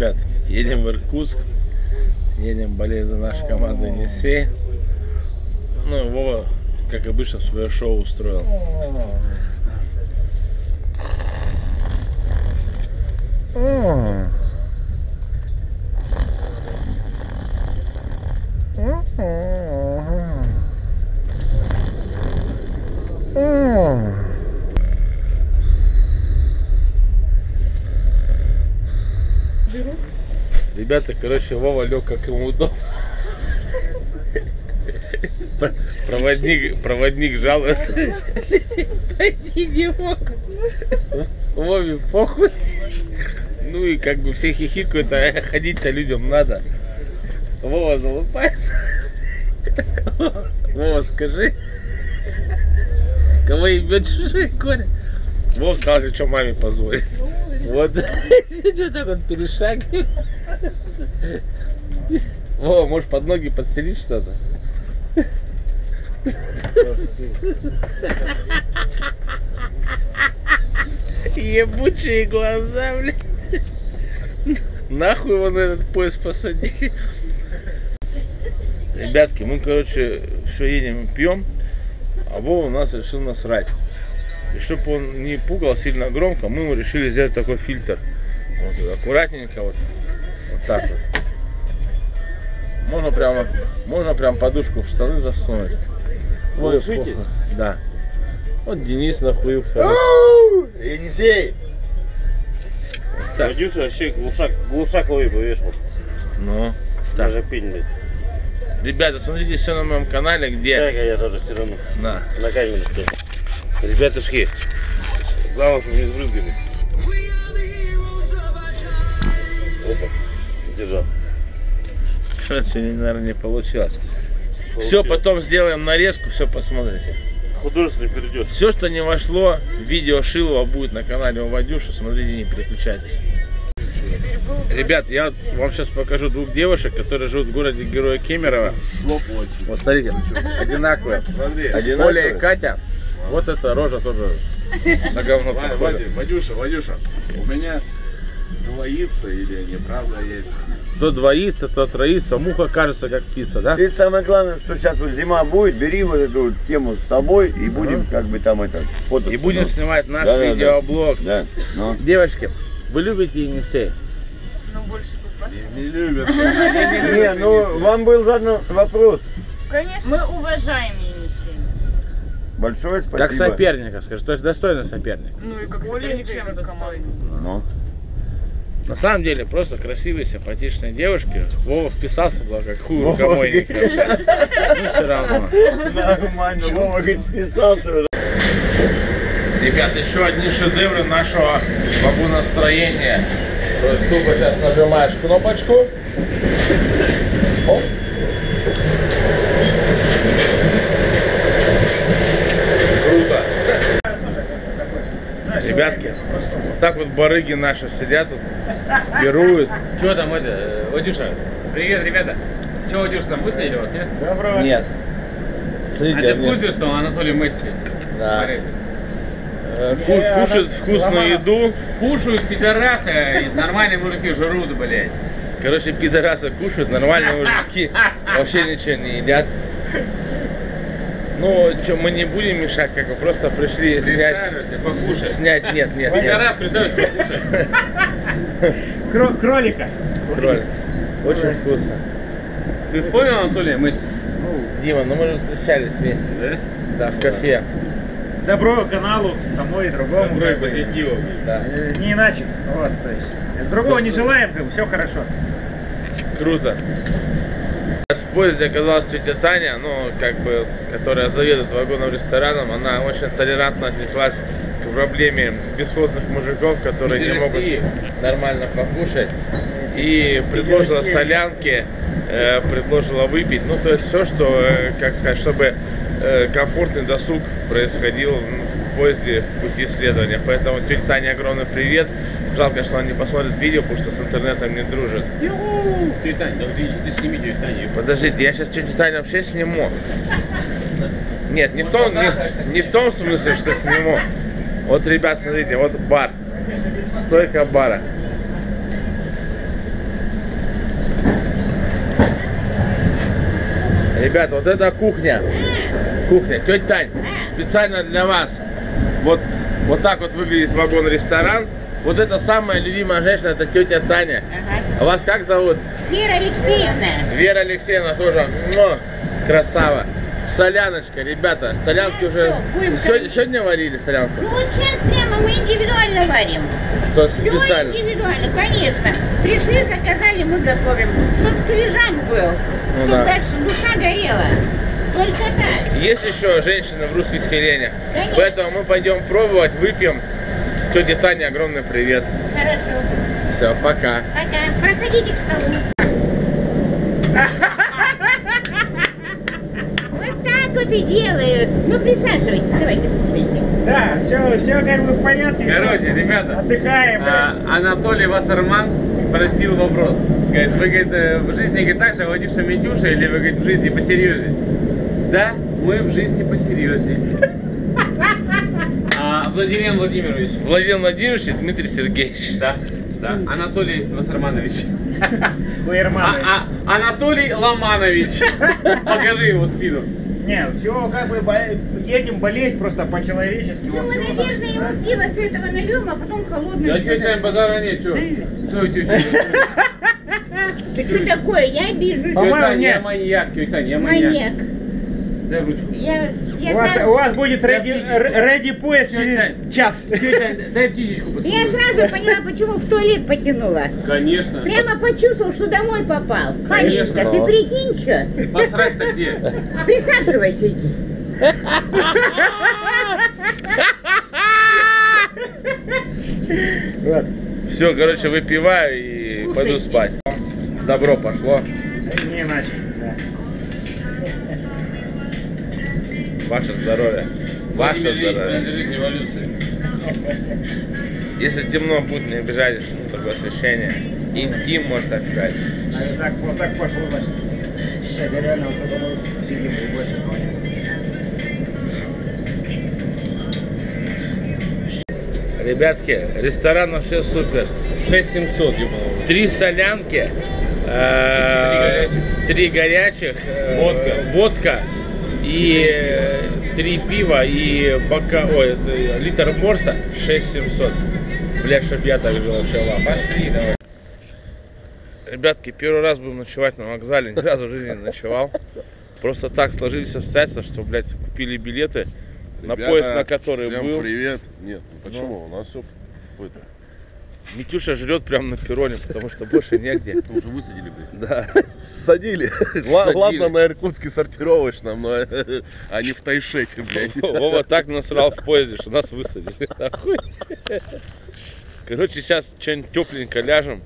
Ребят, едем в Иркутск. Едем болеть за нашу команду Енисей. Ну, Вова, как обычно, свое шоу устроил. Ребята, короче, Вова лег как ему удобно. Проводник, проводник жалуется. Пойти не мог. Вове похуй. Ну и как бы все хихикают, а ходить-то людям надо. Вова залупается. Вова, скажи. Кого ебет чужие горе? Вов сказал, что маме позволит. Вот. Что так он перешагивает? Вова, можешь под ноги подстелить что-то? Ебучие глаза, блядь. Нахуй его на этот поезд посади. Ребятки, мы, короче, все едем и пьем, а Вова у нас решил насрать. И чтобы он не пугал сильно громко, мы решили сделать такой фильтр. Вот, аккуратненько вот так вот. Можно прямо, можно прям подушку в штаны засунуть. Ой. Да. Вот Денис нахуй. Енисей! Так. Вадюша вообще глушак, глушаковый повешал. Ну, так. Даже пильный. Ребята, смотрите все на моем канале, где... Так, я тоже все равно. На. На камерочке. Ребятушки, главное, чтобы не с брызгами. Опа, держал. Сегодня, наверное, не получилось. Все, потом сделаем нарезку, все посмотрите. Художественно перейдешь. Все, что не вошло, видео Шилова будет на канале у Вадюша. Смотрите, не переключайтесь. Ребят, я вам сейчас покажу двух девушек, которые живут в городе Героя Кемерово. Вот смотрите, одинаковые. Смотри, Оля и Катя. Вот эта рожа тоже на говно Вадюша, Вадюша, у меня двоится или неправда есть? То двоится, то троится. Муха кажется как птица, да? Ты самое главное, что сейчас вот зима будет, бери вот эту тему с собой и будем как бы там это фото. И будем снимать наш Да, да, да. видеоблог. Да, ну. Девочки, вы любите Енисей? Не любят. Не, ну вам был задан вопрос. Конечно. Мы уважаем Енисей. Большое спасибо. Как соперника, скажи, то есть достойный соперник. Ну и как более чем достойный. Ну. На самом деле, просто красивые, симпатичные девушки. Вова вписался, был как хуй рукомойника. Ну, все равно. Нормально, Вова говорит, вписался. Ребят, еще одни шедевры нашего вагоностроения. То есть тупо сейчас нажимаешь кнопочку. Оп. Круто. Ребятки, вот так вот барыги наши сидят тут, пируют. Что там это, э, Вадюша? Привет, ребята. Че, Вадюша, там высадили вас, нет? Нет. А Смотрите, ты в курсе, что Анатолий Месси? да, Смотри. э, ку- кушают вкусную еду. Кушают пидорасы, и нормальные мужики жрут, блядь. Короче, пидорасы кушают, нормальные мужики вообще ничего не едят. Ну, что, мы не будем мешать, как бы просто пришли снять, покушай. снять, нет, нет, нет, Пидорас, представься, покушай. кролика. кролик. Очень вкусно. Ты вспомнил Анатолия Месси? Дима, ну мы же встречались вместе, Да? да, в кафе, Добро каналу, тому и другому. Добро и как бы. позитива. да, Э, Не иначе. Вот, то есть. Другого не желаем, все хорошо. круто. В поезде оказалась тетя Таня, ну, как бы, которая заведует вагоном рестораном, она очень толерантно отнеслась к проблеме бесхозных мужиков, которые не могут нормально покушать. И предложила солянки, э, предложила выпить. Ну, то есть все, что, э, как сказать, чтобы э, комфортный досуг происходил м, в поезде в пути исследования. Поэтому тетя Таня огромный привет. Жалко, что они не посмотрит видео, потому что с интернетом не дружит. Ю-ху! Ты, Тань, да иди ты сними тетю Таню. Подождите, я сейчас тетю Таню вообще сниму. Нет, не в, том, не, не в том смысле, что сниму. Вот, ребят, смотрите, вот бар. Стойка бара. Ребят, вот это кухня. Кухня. Тетя Тань, специально для вас. Вот, вот так вот выглядит вагон-ресторан. Вот это самая любимая женщина, это тетя Таня. А вас как зовут? Вера Алексеевна. Вера Алексеевна тоже. Муа, красава. Соляночка, ребята. Солянки уже будем сегодня, сегодня варили солянку. Ну вот сейчас прямо мы индивидуально варим. То есть Все специально. индивидуально, конечно. Пришли, заказали, мы готовим. Чтобы свежак был. Ну чтобы да. дальше душа горела. Только так. Есть еще женщины в русских селениях. Конечно. Поэтому мы пойдем пробовать, выпьем. Тете Тане огромный привет. Хорошо. Все, пока. Пока. Проходите к столу. Вот так вот и делают. Ну присаживайтесь, давайте кушайте. Да, все, все как бы в порядке. Короче, ребята, Отдыхаем. а, Анатолий Вассерман спросил вопрос. Говорит, вы говорит, э, в жизни говорит, так же Владюша Митюша или вы говорит, в жизни посерьезнее? Да, мы в жизни посерьезнее. Владимир Владимирович. Владимир Владимирович и Дмитрий Сергеевич. Да, да. Анатолий Ерманович. А, а, Анатолий Ломанович. Покажи его спину. Не, все как бы едем болеть просто по-человечески. Ну, вот мы, наверное, ему пиво с этого нальем, а потом холодное. Да тетя на- базара нет, что? Кто тетя? Ты что такое? Я обижусь. По-моему, Тетя, я нет. маньяк, тетя, я маньяк. Маньяк. Дай ручку. Я, я, У вас, сразу, у вас будет ready, поезд через час. Тетя, дай птичечку я сразу поняла, почему в туалет потянула. Конечно. Прямо почувствовал, что домой попал. Конечно. ты прикинь, что? Посрать-то где? Присаживайся. иди. Вот. Все, короче, выпиваю и пойду спать. Добро пошло. Не иначе. Ваше здоровье. Ваше здоровье. жизнь революции. Если темно будет, не обижайтесь, ну, такое освещение. Интим, можно так сказать. А это так, вот так пошло, значит. Сейчас я реально вот дома сидим и больше. Ребятки, ресторан вообще супер. 6700, Три солянки, э, три горячих, э, Водка. водка и э, три пива и бока, ой, э, литр морса 6700. Бля, чтоб я так жил вообще вам. Пошли, давай. Ребятки, первый раз будем ночевать на вокзале, ни разу в жизни не ночевал. Просто так сложились обстоятельства, что, блядь, купили билеты на Ребята, поезд, на который всем был. привет. Нет, ну почему? У нас все это. Митюша жрет прямо на перроне, потому что больше негде. Уже высадили, блядь. Да. Садили. Садили. Ла- Ладно, на Иркутске сортировочном, но а не в Тайшете, блядь. Вова так насрал в поезде, что нас высадили. Короче, сейчас что-нибудь тепленько ляжем.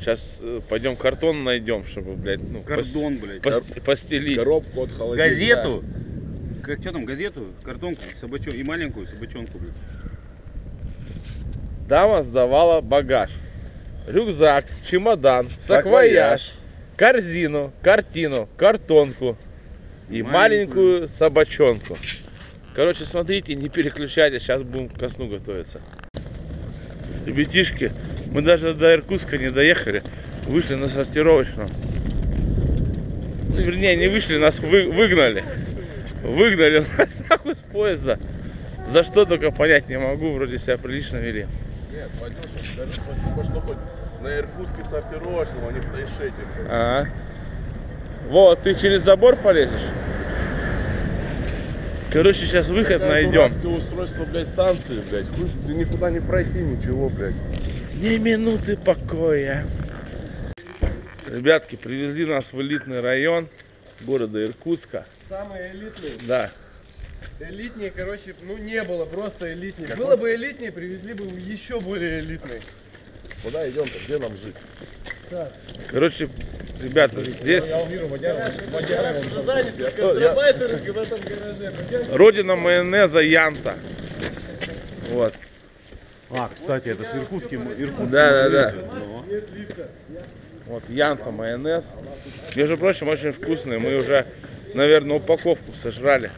Сейчас э, пойдем картон найдем, чтобы, блядь, ну, Кордон, блядь. пос- пос- постелить. Коробку от холодильника. Газету. Как, что там, газету, картонку, собачон и маленькую собачонку, блядь. Дама сдавала багаж. Рюкзак, чемодан, Саквояж. корзину, картину, картонку и Маленькую. маленькую собачонку. Короче, смотрите, не переключайтесь, сейчас будем ко сну готовиться. Ребятишки, мы даже до Иркутска не доехали, вышли на сортировочном. Ну, вернее, не вышли, нас вы- выгнали. Выгнали нас нахуй с поезда. За что только понять не могу, вроде себя прилично вели. Нет, Вадюша, скажи спасибо, что хоть на Иркутске сортировочном, а не в Тайшете. блядь. Ага. Вот, ты через забор полезешь? Короче, сейчас выход Такое найдем. устройство, блядь, станции, блядь. Хуй, ты никуда не пройти, ничего, блядь. Ни минуты покоя. Ребятки, привезли нас в элитный район города Иркутска. Самые элитные. Да. Элитнее, короче, ну не было, просто элитнее. Было бы элитнее, привезли бы еще более элитный. Куда идем-то? Где нам жить? Короче, ребята, здесь Гастробайтеры в этом гараже. родина майонеза Янта. Вот. А, кстати, это с иркутским, иркутским. Да, да, да. Вот Янта майонез. Между прочим, очень вкусный. Мы уже, наверное, упаковку сожрали.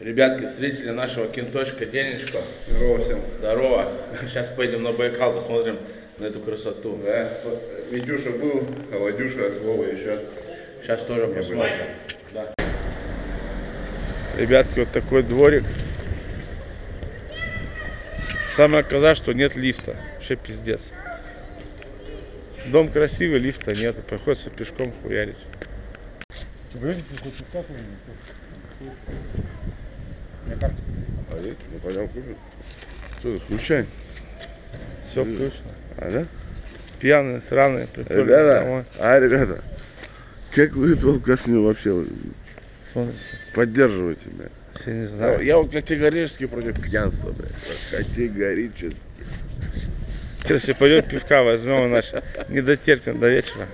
Ребятки, встретили нашего кенточка Денечко. Здорово всем. Здорово. Сейчас поедем на Байкал, посмотрим на эту красоту. Да, Митюша был, а Вадюша, Вова еще. Сейчас тоже посмотрим. Ребятки, вот такой дворик. Самое оказалось, что нет лифта. Вообще пиздец. Дом красивый, лифта нет. Приходится пешком хуярить. А есть? Ну пойдем купим. Что, включай. Все включено. А, да? Пьяные, сраные, приходят Ребята, домой. а, ребята, как вы эту алкашню вообще Смотрите, поддерживаете, блядь? я не Я, знаю. я вот категорически против пьянства, блядь. Категорически. Если пойдет пивка возьмем, иначе не дотерпим до вечера.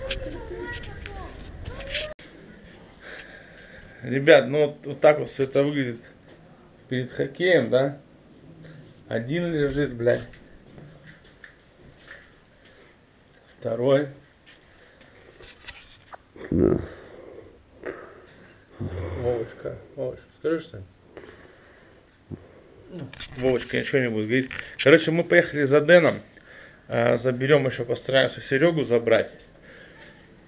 Ребят, ну вот, вот так вот все это выглядит перед хоккеем, да? Один лежит, блядь. Второй. Вовочка, Вовочка, скажи что Вовочка ничего не будет говорить. Короче, мы поехали за Дэном. А, Заберем еще, постараемся Серегу забрать.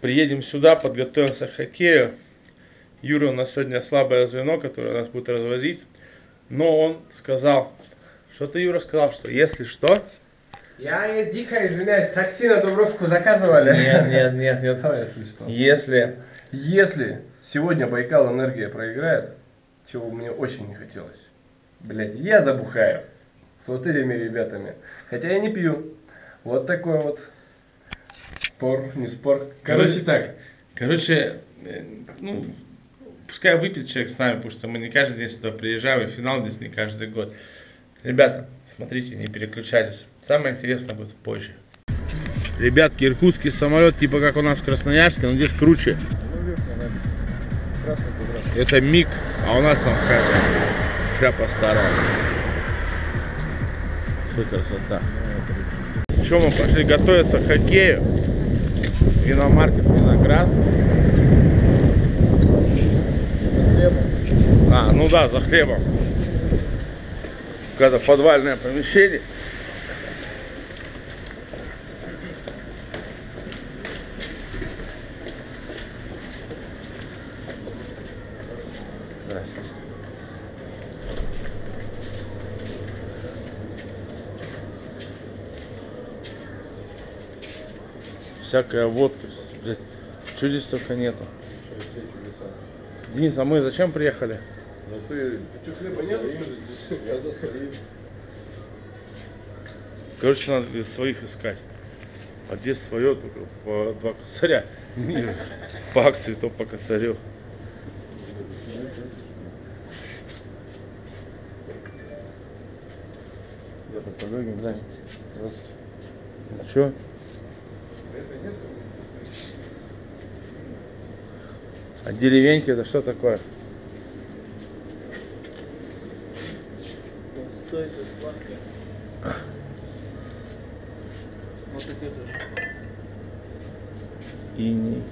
Приедем сюда, подготовимся к хоккею. Юра у нас сегодня слабое звено, которое нас будет развозить. Но он сказал, что ты, Юра, сказал, что если что... Я дико извиняюсь, такси на Дубровку заказывали. Нет, нет, нет, нет. Что, если что? Если... Если сегодня Байкал Энергия проиграет, чего мне очень не хотелось, блять, я забухаю с вот этими ребятами. Хотя я не пью. Вот такой вот спор, не спор. Короче так, Короче, э, ну, пускай выпьет человек с нами, потому что мы не каждый день сюда приезжаем, и финал здесь не каждый год. Ребята, смотрите, не переключайтесь. Самое интересное будет позже. Ребятки, иркутский самолет, типа как у нас в Красноярске, но здесь круче. Это МиГ, а у нас там какая-то шляпа старая. Что красота. Что мы пошли готовиться к хоккею. Виномаркет Виноград. А, ну да, за хлебом. Какое-то подвальное помещение. Здрасте. Всякая водка, блядь. Здесь только нету? Денис, а мы зачем приехали? Ну ты, что хлеба нет? я за своим. Короче, надо своих искать. А где свое, только по два косаря. По акции, то по косарю. Здрасте. Ну что? А деревеньки это что такое? Извини.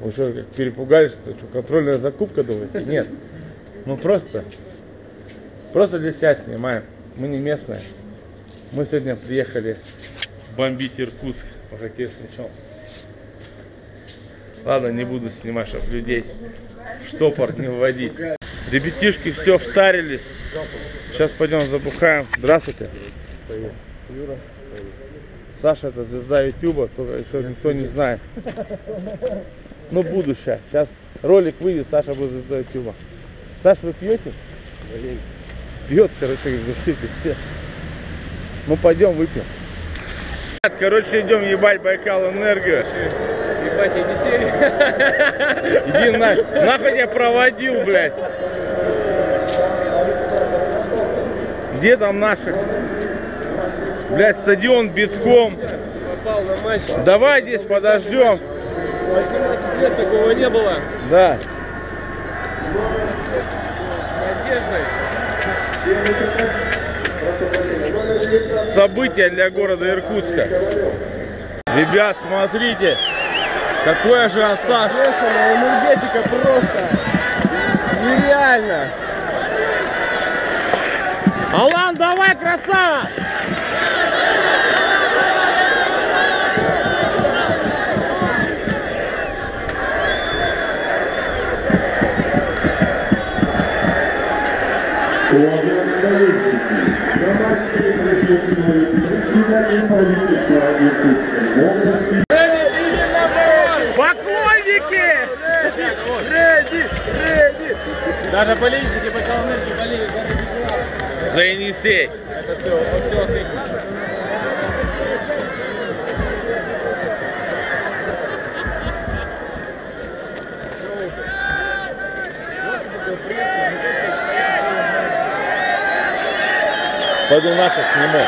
Вы что, как перепугались-то? Что, контрольная закупка, думаете? Нет. Мы просто, просто для себя снимаем. Мы не местные. Мы сегодня приехали бомбить Иркутск по хоккею с мячом. Ладно, не буду снимать, чтобы людей штопор не вводить. Ребятишки все втарились. Сейчас пойдем забухаем. Здравствуйте. Юра. Саша это звезда Ютуба, только еще никто не знает. Ну, будущее. Сейчас ролик выйдет, Саша будет звездой Ютуба. Саш, вы пьете? Пьет, короче, вообще пиздец. Ну, пойдем выпьем. Короче, идем ебать Байкал энергию. Ебать, иди серии. Иди на, нахуй я проводил, блядь. Где там наши? Блядь, стадион битком. Давай здесь подождем. 18 лет такого не было. Да. Надеждой. События для города Иркутска. Ребят, смотрите, какой ажиотаж. Бешеная энергетика просто нереально. Алан, давай, красава! Продолжение следует... Иркутской области Поклонники! Реди! Реди! Даже болельщики Байкал Энергии болеют За Енисей. Это все, все отлично. Пойду наших сниму.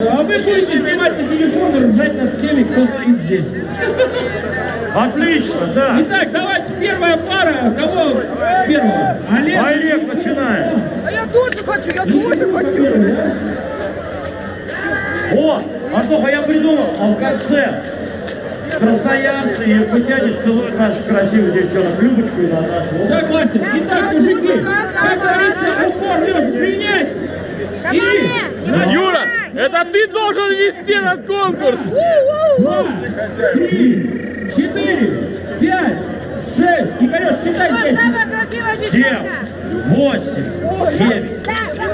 А вы будете снимать на телефон и ржать над всеми, кто стоит здесь. Отлично, да. Итак, давайте первая пара. Кого первого? Олег. Олег, начинаем. А я тоже хочу, я тоже хочу. О, Антоха, я придумал, а в конце красноярцы и иркутяне целуют наших красивых девчонок Любочку и Наташу. Согласен. Итак, мужики, как говорится, упор лежа принять. И... Юра, это ты должен вести этот конкурс. Два, три, четыре, пять, шесть. Игорек, считай десять. Семь, восемь, девять,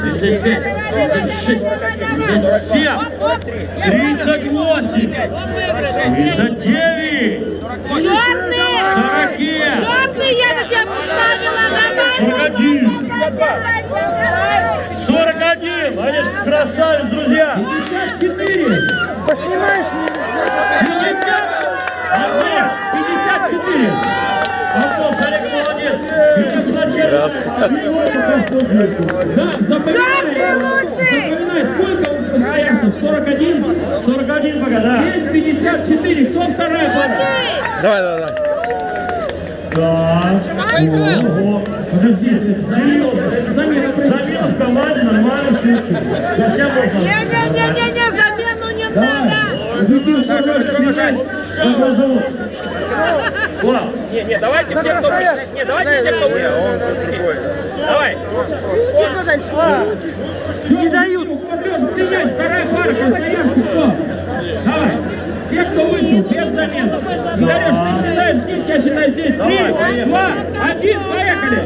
двадцать восемь, тридцать девять, тридцать, тридцать один, тридцать два, тридцать три, тридцать пять, тридцать шесть, тридцать семь, тридцать восемь, тридцать девять, сороки, Черный я на тебя сорок один, сорок один, Олежка красавец, друзья. 54. Поснимаешь Олег, 54. Антош, Олег молодец. Да, запоминай. Запоминай, сколько постоянцев? 41? 41 пока, да. 54. Кто вторая пара? Давай, давай, давай. Так. Ого. Подожди, замена, замена, замена в команде, нормально все. Можно. Не-не-не-не, замену не надо. Как его зовут? Слав. Не, не, давайте все, кто вышел. Не, давайте все, кто вышел. Давай. Не дают. Вторая пара, кто? Давай. Все, кто вышел, без замен. Игорек, ты считаешь здесь, я считаю здесь. Три, два, один, поехали.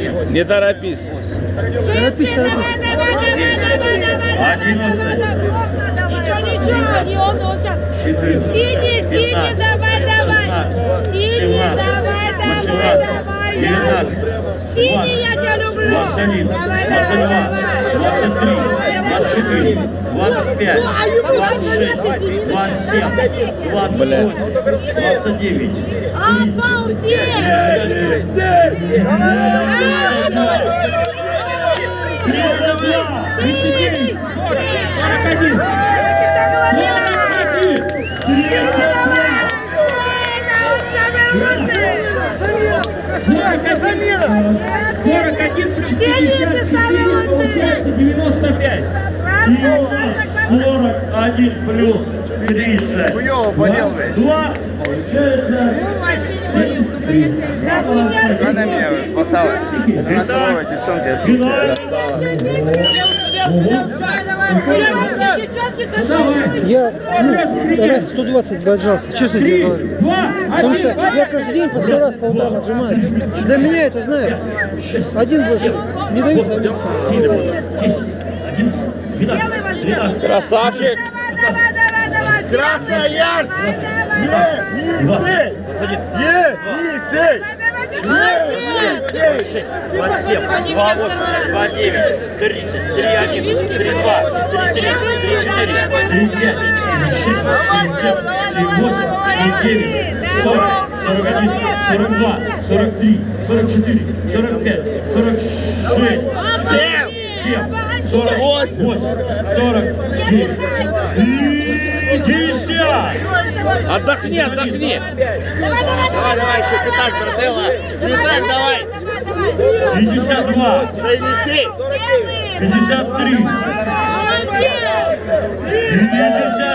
Не торопись. Торопись, торопись. Ничего, ничего, не он, он сейчас. Синий, синий, давай, давай. Синий, давай, давай, давай. Синий, я тебя люблю. 21, Давай, 22, давай, 23, 24, 25, 26, 27, 28, 29, Обалдеть! 41. 41. 41 плюс 54 получается 95. И у нас 41 плюс 30. Хуёво болел, блядь. 2 получается 73. Она меня спасала. Это наша новая девчонка. Я ну, раз 120 бы отжался, честно тебе говорю. Потому что я каждый день по 100 раз по утрам отжимаюсь. Для меня это, знаешь, один больше не дают заметить. Красавчик. Красноярск! Енисей! Енисей! Енисей! 27, 28, 29, 30, 31, 32, 33, 34, 35, 36, 37, 38, 39, 40, 41, 42, 43, 44, 45, 46, 7, 7, 48, 49, 50. Отдохни, отдохни. Давай, давай, Давай, давай, еще пятак, брателла. Пятак давай. 52, Занеси. 53, 54,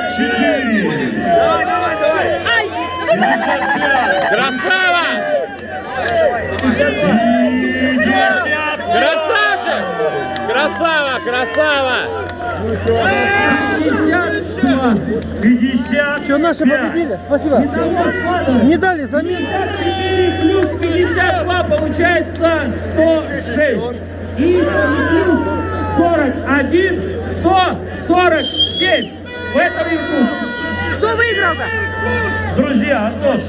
Давай, давай, давай. Ай, давай, давай, давай, давай. Красава! Красавчик! Красава, красава! 50. Что, наши победили? Спасибо. Не дали замену. 4 плюс 52 получается 106. И плюс 41, 147. В этом Иркутске. Кто выиграл-то? Друзья, Антош,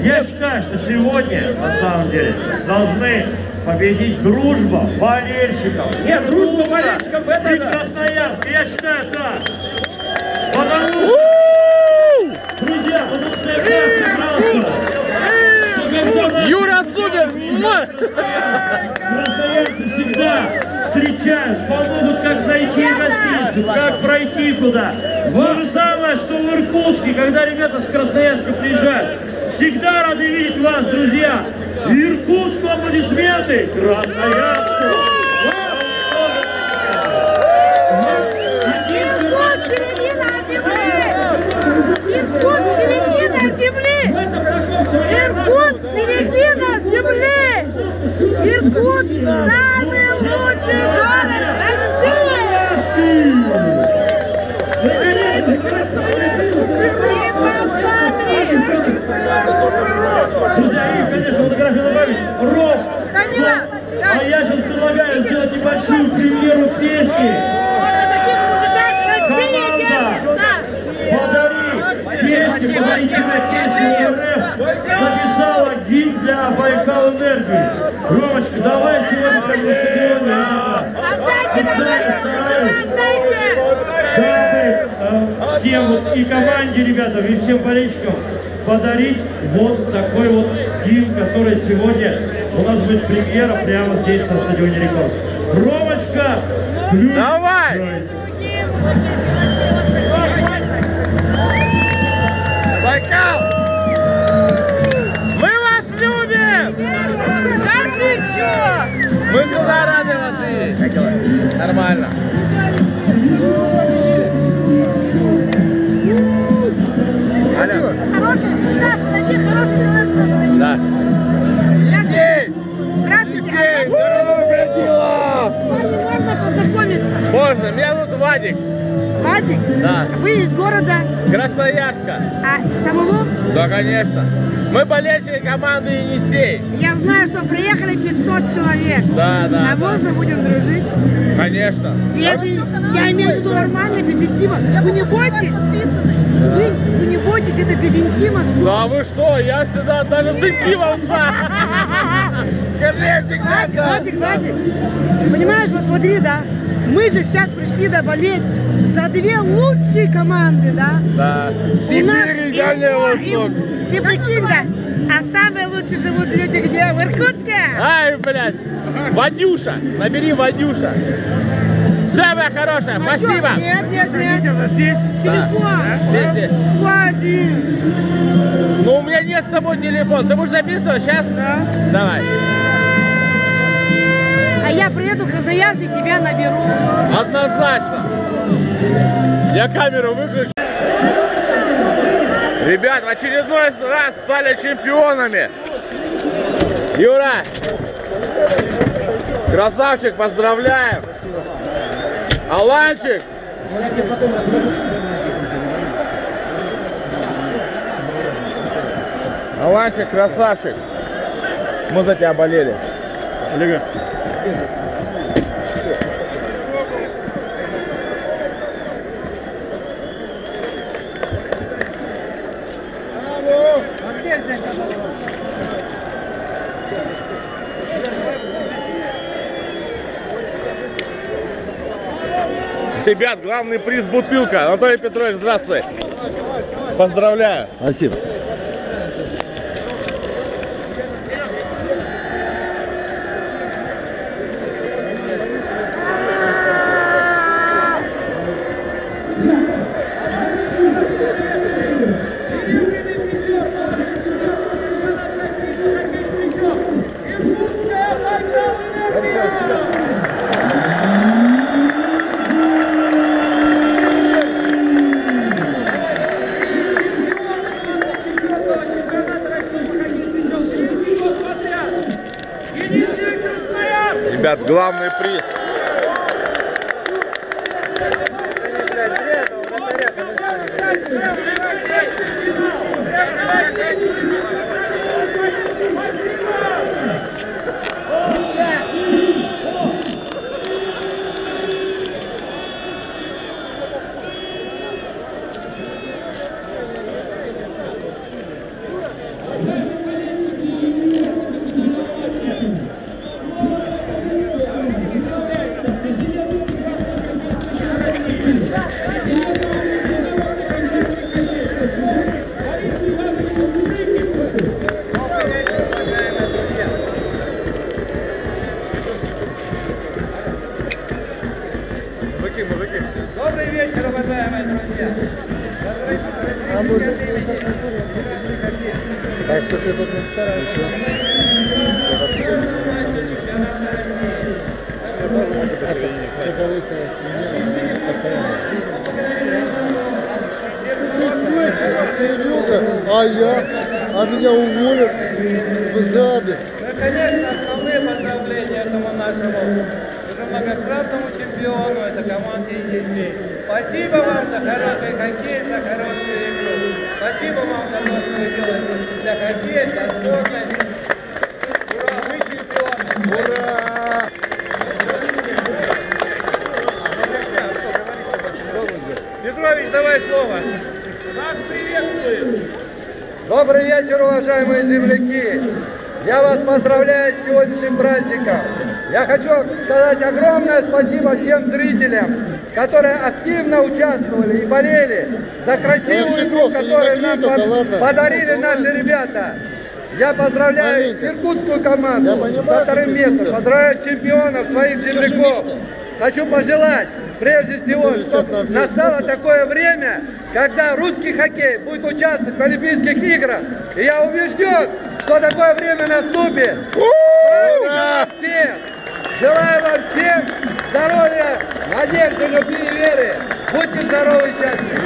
я считаю, что сегодня, на самом деле, должны победить дружба болельщиков. Нет, дружба болельщиков это И. Красноярск, я считаю так. Потому Друзья, потому что я прекрасно, что Юра Супер! Красноярцы всегда встречают, помогут, как зайти в гостиницу, как пройти куда. То же самое, что в Иркутске, когда ребята с Красноярска приезжают. Всегда рады видеть вас, друзья. Иркутску аплодисменты, Красноярску. Иркут, середина земли! Иркут, середина земли! Иркут, самый лучший город России! Друзья, конечно, фотографию добавить. Таня, а я сейчас предлагаю сделать небольшую премьеру песни. Подари песню, подари тебе песню РФ. Записала гимн для Байкал Энергии. Ромочка, давай сегодня на стадионе. а? Специально стараюсь, дабы э, всем вот и команде, ребятам, и всем болельщикам подарить вот такой вот гимн, который сегодня у нас будет премьера прямо здесь на стадионе Рекорд. Ромочка, включай. Давай! Байкал! Мы вас любим! Да ты чё? Мы всегда рады вас видеть. Нормально. Да. Здравствуйте. Здравствуйте. Здорово, братила! Можно познакомиться? Можно, меня зовут Вадик. Вадик, Да. вы из города, Красноярска. а самого? Да, конечно. Мы болельщики команды Енисей. Я знаю, что приехали 500 человек. Да, да, А да. можно будем дружить? Конечно. Если, я имею в виду нормально, без интима. Вы не бойтесь? Вы, вы не бойтесь, это без интима. всё. Да вы что, я всегда даже с интимом. Колесик Вадик. Вадик, Вадик. Понимаешь, вот смотри, да. Мы же сейчас пришли доболеть за две лучшие команды, да? Да. У нас Сибирь и Дальний и- Восток. Ты прикинь, да? А самые лучшие живут люди где? В Иркутске? Ай, блядь. Вадюша. Набери Вадюша. Все, моя хорошая, А спасибо. Нет, нет, нет. здесь? Телефон. Здесь, здесь. Вадик. Ну, у меня нет с собой телефон. Ты будешь записывать сейчас? Да. Давай. Я приеду в Красноярск и тебя наберу. Однозначно. Я камеру выключу. Ребят, в очередной раз стали чемпионами. Юра, красавчик, поздравляем. Аланчик. Аланчик, красавчик. Мы за тебя болели. Олега. Ребят, главный приз бутылка. Анатолий Петрович, здравствуй. Поздравляю. Спасибо. Ребят, главный приз. Многократному чемпиону, это команде Енисей. Спасибо вам за хороший хоккей, за хорошую игру. Спасибо вам за то, что вы делаете для хоккея, для спорта. Ура, вы чемпионы! Ура! Петрович, давай слово. Нас приветствует. Добрый вечер, уважаемые земляки! Я вас поздравляю с сегодняшним праздником. Я хочу сказать огромное спасибо всем зрителям, которые активно участвовали и болели за красивую игру, которую нам под- подарили наши ребята. Я поздравляю иркутскую команду со вторым местом, поздравляю чемпионов, своих земляков. Хочу пожелать, прежде всего, чтобы настало такое время, когда русский хоккей будет участвовать в Олимпийских играх. И я убежден, что такое время наступит. Всем, желаю вам всем здоровья, надежды, любви и веры. Будьте здоровы и счастливы.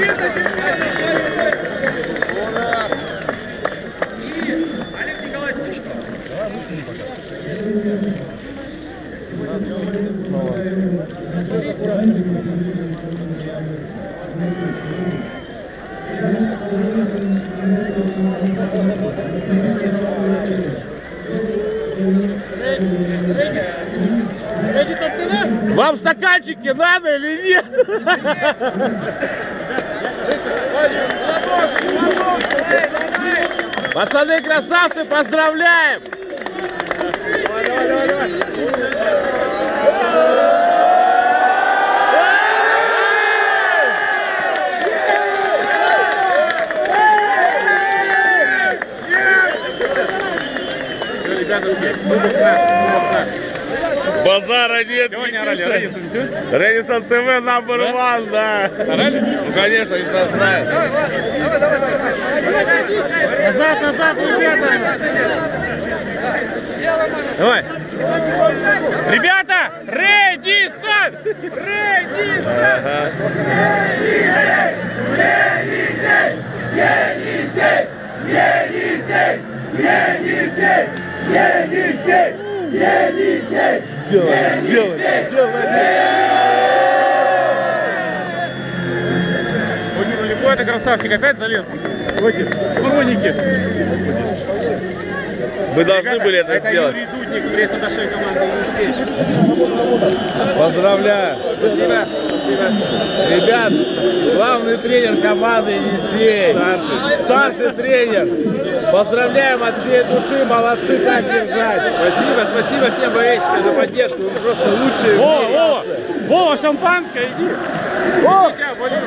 Вам стаканчики надо или нет? Пацаны красавцы, поздравляем! Базара нет, Сегодня. Редисон? Редисон ТВ number one, да. Ну, конечно, не все знают. Назад, назад, ребята! Давай. Ребята, Редисон! Редисон! Сделали, сделали, сделали! Вот ну, любой это красавчик опять залез в эти хроники. Мы должны были это это сделать. Юрий Дудник, пресс-атташе команды «Енисей». Поздравляю. Спасибо. Ребят, главный тренер команды Енисей. Старший. Старший тренер. Поздравляем от всей души, молодцы, так держать. Спасибо, спасибо всем болельщикам за поддержку. Вы просто лучшие. Вова, Вова, Вова, шампанское, иди. О! Болею.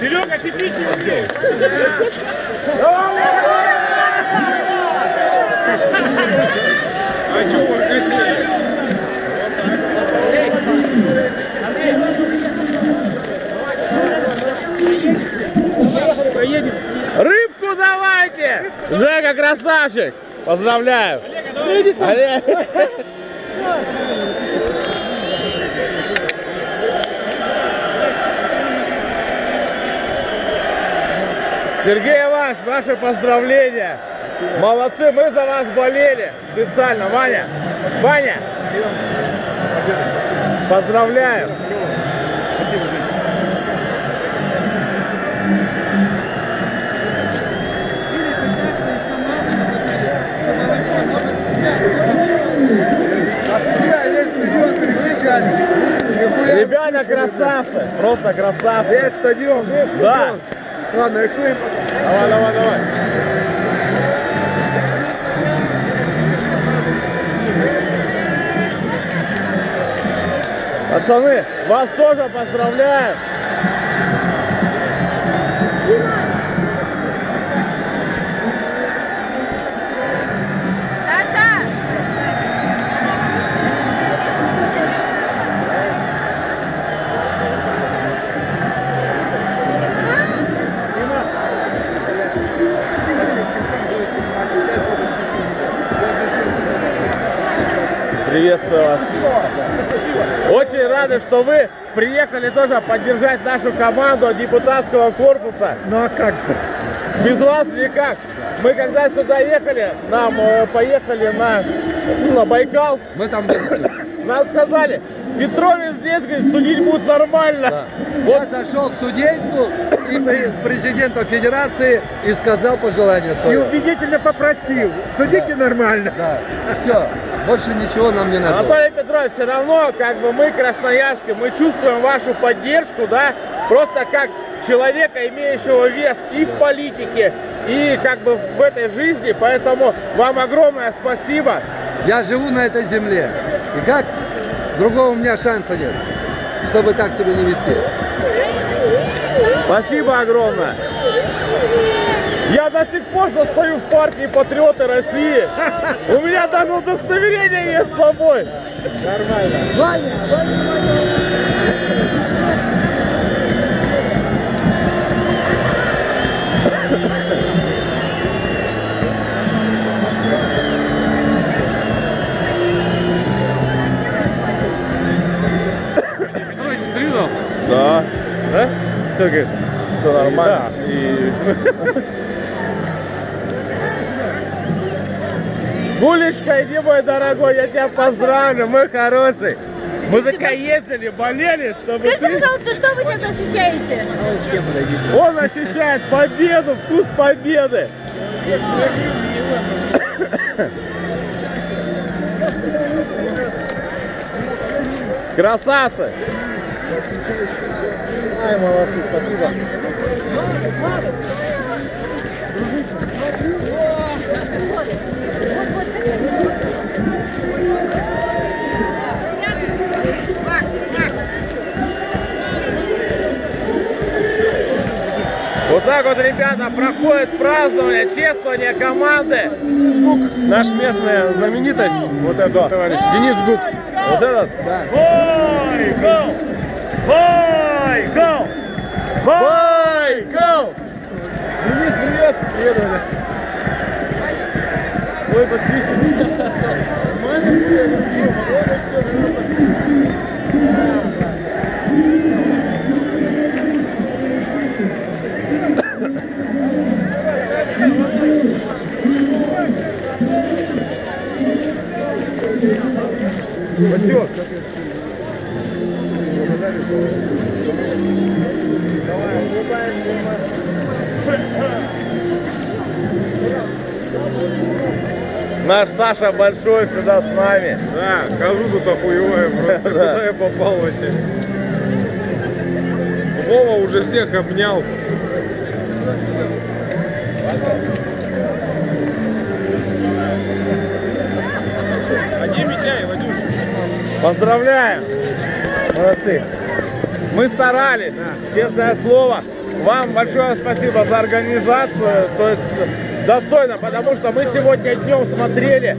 Серега, ты пить а чего хотели? Поедем. Рыбку давайте! Жека, красавчик! Поздравляю! Олег, давай. Олег. Сергей Иванович, наше поздравление! Молодцы, мы за вас болели специально. Ваня, Ваня, поздравляю. Ребята красавцы, просто красавцы. Весь стадион, Да. стадион. Ладно, иксуем. Давай, давай, давай. Пацаны, вас тоже поздравляю. Приветствую вас. Очень рады, что вы приехали тоже поддержать нашу команду депутатского корпуса. Ну а как же? Без вас никак. Мы когда сюда ехали, нам э, поехали на, ну, на Байкал. Мы там Нам сказали, Петрович здесь, говорит, судить будет нормально. Я зашел к судейству и с президентом федерации и сказал пожелание И свое. убедительно попросил. Судите нормально. Да. Все. Больше ничего нам не надо. Анатолий Петрович, все равно, как бы мы, красноярцы, мы чувствуем вашу поддержку, да, просто как человека, имеющего вес и в политике, и как бы в этой жизни, поэтому вам огромное спасибо. Я живу на этой земле. И как другого у меня шанса нет, чтобы так себя не вести. Спасибо огромное. Я до сих пор состою в партии Патриоты России. У меня даже удостоверение есть с собой. Нормально. Петрович, Говорит? Все нормально. И... Гулечка, иди, мой дорогой, я тебя поздравлю, мы хороший. Мы за тебя ездили, болели, чтобы Скажите, ты- пожалуйста, что вы сейчас ощущаете? Он ощущает победу, вкус победы. Красавцы! Ай, молодцы, спасибо. Вот так вот, ребята, проходит празднование, чествование команды. Гук, наш местная знаменитость, вот этот товарищ, Денис Гук. Вот этот? Да. Бой, гол! Бой! Бой, гол! Денис, привет. Привет, Оля. Ой, подписчик. Молодцы, ну что, молодцы, Спасибо. Наш Саша большой всегда с нами. Да, хожу тут охуеваю просто. Куда я попал вообще? Вова уже всех обнял. Где Митяй, Вадюш? Поздравляем! Молодцы! Мы старались, честное слово. Вам большое спасибо за организацию. То есть достойно, потому что мы сегодня днем смотрели,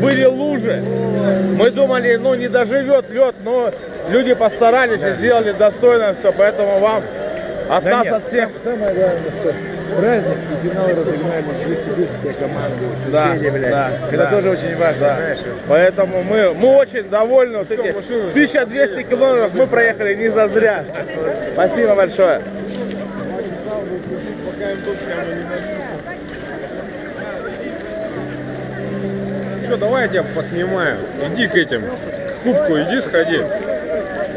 были лужи. Мы думали, ну не доживет лед, но люди постарались и сделали достойно все. Поэтому вам от Да нас, нет, от всех. сам- Самое главное, что праздник и финал разыграли новосибирские команды, Да, соседи, блядь. да, Это да. тоже очень важно, Да. знаешь. Поэтому мы, мы очень довольны. Вот эти 1200 километров мы проехали не зазря. Спасибо большое. Что, давай я тебя поснимаю. Иди к этим, к кубку иди сходи.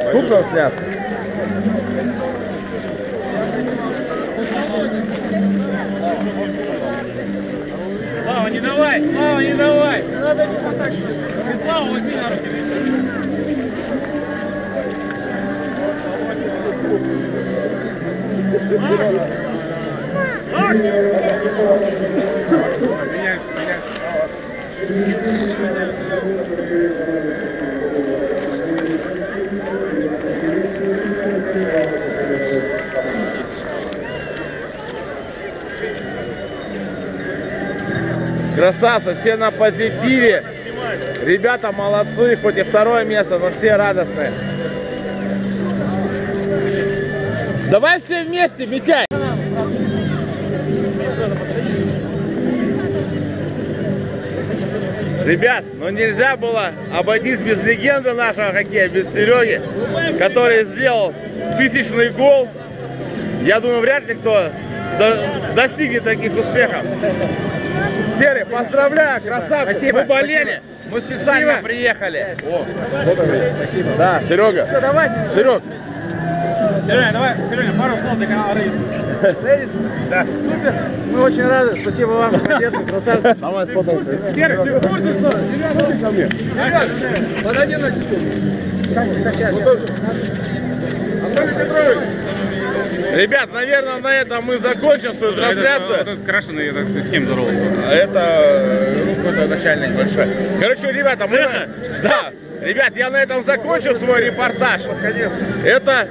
С кубком сняться. Слава, не давай, Слава, не давай. Ты Слава, возьми на руки. Красавцы, все на позитиве. Ребята молодцы, хоть и второе место, но все радостные. Давай все вместе, Митяй! Ребят, ну нельзя было обойтись без легенды нашего хоккея, без Сереги, который сделал тысячный гол. Я думаю, вряд ли кто до- достигнет таких успехов. Серый, поздравляю, красавчик. Спасибо, Мы болели, спасибо. мы специально Спасибо. приехали. Да. Серега. давай. Серег. Сереня, давай, Сереня, пару слов для канала Рейс. Рейс? Да. Супер. Мы очень рады. Спасибо вам за поддержку. Красавцы. Давай сфотаемся. Серег, ты в курсе, что? Серега, ко мне. Серег, подойди на секунду. Анатолий Петрович. Ребят, наверное, на этом мы закончим свою трансляцию. Вот этот крашеный, это ты с кем здоровался? А Это ну, какой-то начальник большой. Короче, ребята, мы... Да, ребят, я на этом закончу свой репортаж. Наконец. Это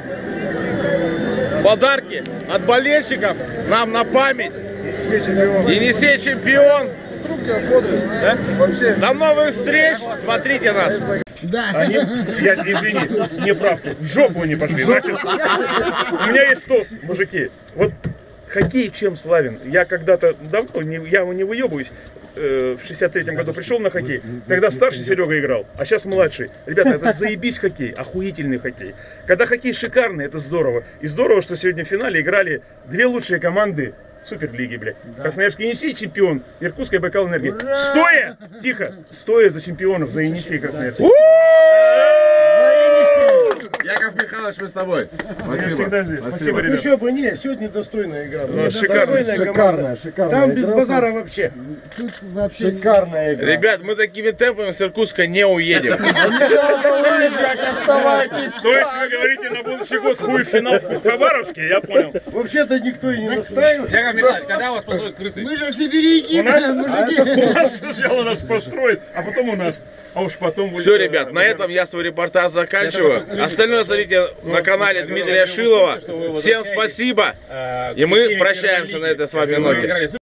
подарки от болельщиков нам на память. Енисей чемпион. Вдруг тебя смотрят. Да? Вообще. До новых встреч. Смотрите нас. Да. Они, я, извини, не прав. В жопу они пошли. Значит, у меня есть тост, мужики. Вот хоккей чем славен? Я когда-то давно, не, я не выебываюсь, э, в 63-м году пришел на хоккей, когда старший Серега играл, а сейчас младший. Ребята, это заебись хоккей, охуительный хоккей. Когда хоккей шикарный, это здорово. И здорово, что сегодня в финале играли две лучшие команды Суперлиги, блядь. Красноярский Енисей чемпион, Иркутская Байкал Энергия. Стоя! Тихо! Стоя за чемпионов, за Енисей Красноярский. Яков Михайлович, мы с тобой. Всегда здесь. Спасибо, ребят. Еще бы не, сегодня достойная игра. Да, шикарная. Шикарная, шикарная. Там без базара вообще. Тут вообще... Шикарная игра. Ребят, мы такими темпами с Иркутска не уедем. оставайтесь. То есть вы говорите на будущий год хуй финал в Хабаровске, я понял. Вообще-то никто и не настаивает. Яков Михайлович, когда у вас построят крытый? Мы же сибиряки, У нас, а мужики. это у нас сначала нас построят, а потом у нас. А уж потом будет... Все, ребят, на этом я свой репортаж заканчиваю. Остальное смотрите на канале Дмитрия Шилова. Всем спасибо. И мы прощаемся на этой с вами ноте.